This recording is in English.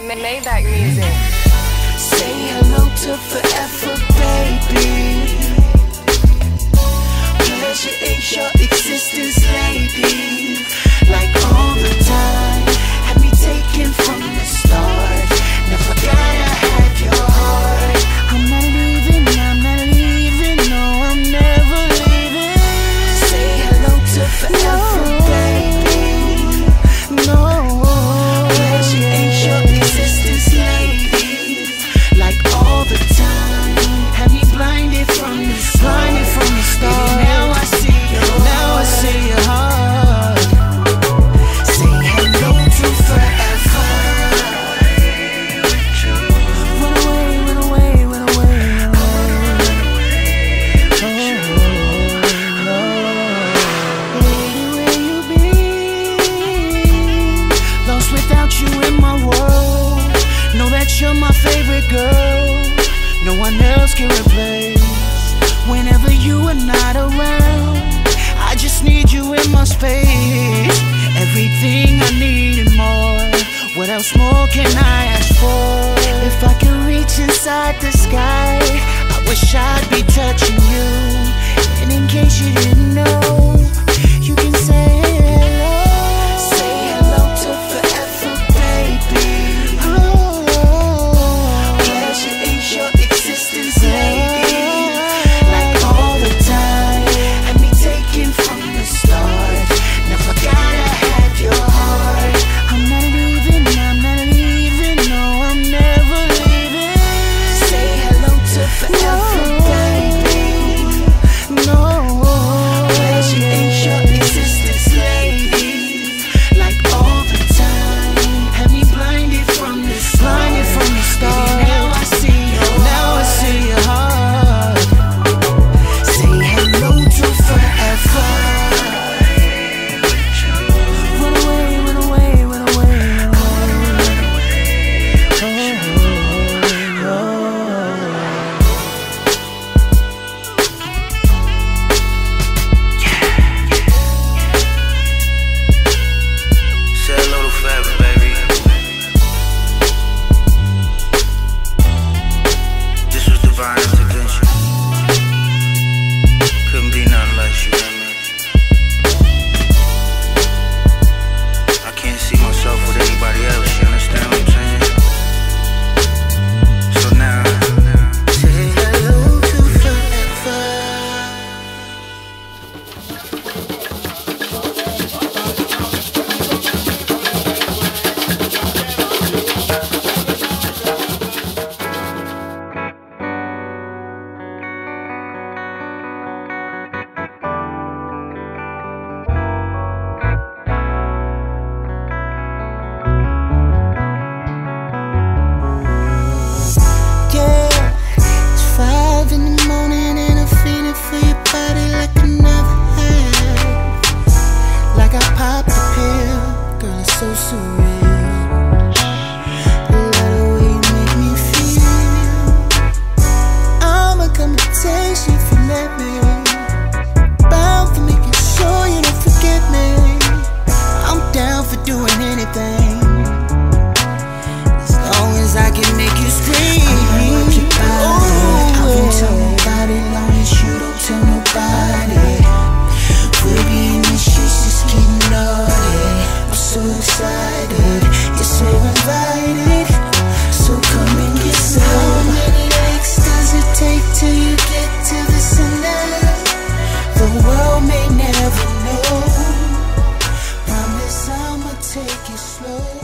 Maybach music. Say hello to forever, baby. girl No one else can replace. Whenever you are not around I just need you in my space. Everything I need and more. What else more can I ask for? If I could reach inside the sky I wish I'd be touching you. And in case you didn't know pop the pill, girl, it's so surreal. The way you make me feel. I'ma come to taste you if you let me. Bound for making sure you don't forget me. I'm down for doing anything. As long as I can make you scream. I want your body, I want your body slow.